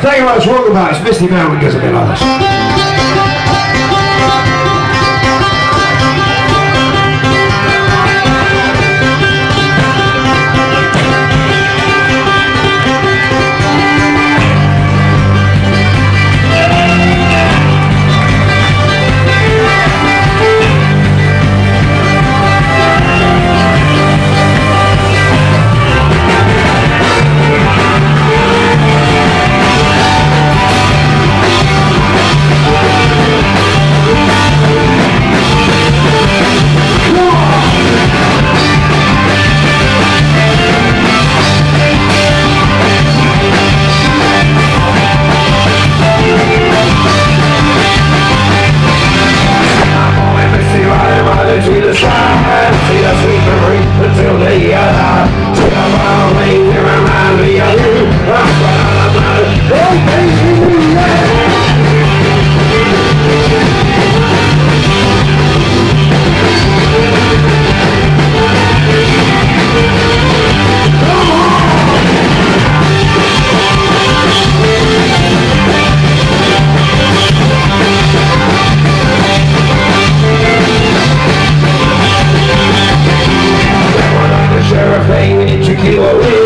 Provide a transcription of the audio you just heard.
Thank you very much. Welcome back. It's Misty Mountain, Gizabel Others. you away.